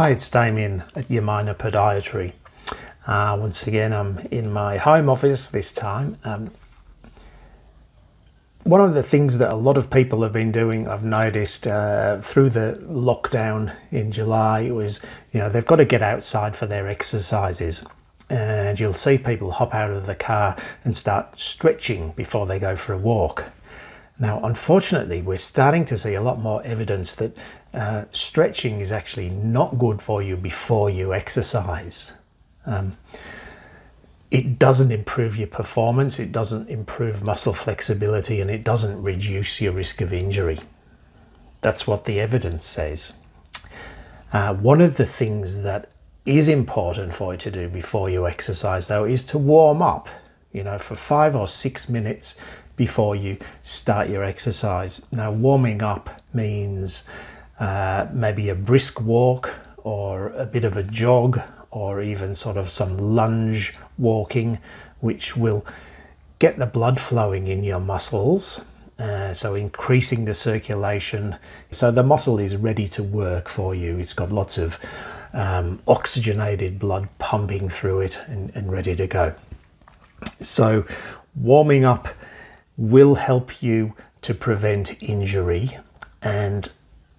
Hi, it's Damian at Umina Podiatry. Uh, once again, I'm in my home office this time. Um, one of the things that a lot of people have been doing, I've noticed uh, through the lockdown in July, was you know they've got to get outside for their exercises, and you'll see people hop out of the car and start stretching before they go for a walk. Now, unfortunately, we're starting to see a lot more evidence that uh, stretching is actually not good for you before you exercise. Um, it doesn't improve your performance, it doesn't improve muscle flexibility, and it doesn't reduce your risk of injury. That's what the evidence says. Uh, one of the things that is important for you to do before you exercise, though, is to warm up. You know, for five or six minutes before you start your exercise. Now, warming up means uh, maybe a brisk walk or a bit of a jog or even sort of some lunge walking, which will get the blood flowing in your muscles. Uh, so increasing the circulation so the muscle is ready to work for you it's got lots of um, oxygenated blood pumping through it and, and ready to go so warming up will help you to prevent injury. And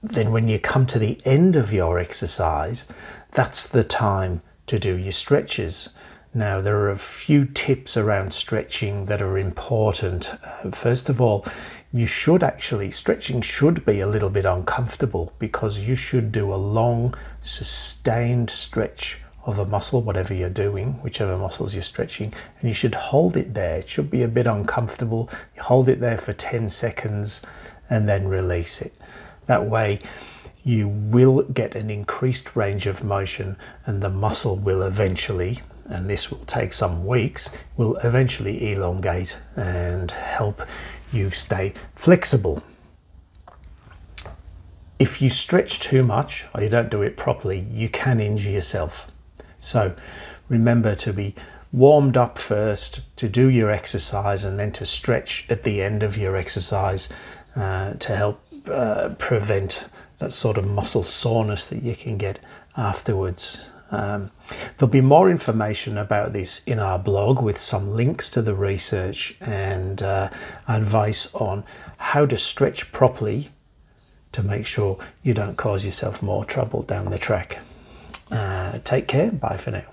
then when you come to the end of your exercise, that's the time to do your stretches. Now, there are a few tips around stretching that are important. Uh, first of all, you should actually, stretching should be a little bit uncomfortable because you should do a long, sustained stretch of a muscle, whatever you're doing, whichever muscles you're stretching, and you should hold it there. It should be a bit uncomfortable. You hold it there for 10 seconds and then release it. That way, you will get an increased range of motion, and the muscle will eventually, and this will take some weeks, will eventually elongate and help you stay flexible. If you stretch too much or you don't do it properly, you can injure yourself. So remember to be warmed up first, to do your exercise, and then to stretch at the end of your exercise uh, to help uh, prevent that sort of muscle soreness that you can get afterwards. Um, there'll be more information about this in our blog with some links to the research and uh, advice on how to stretch properly to make sure you don't cause yourself more trouble down the track. Uh, take care. Bye for now.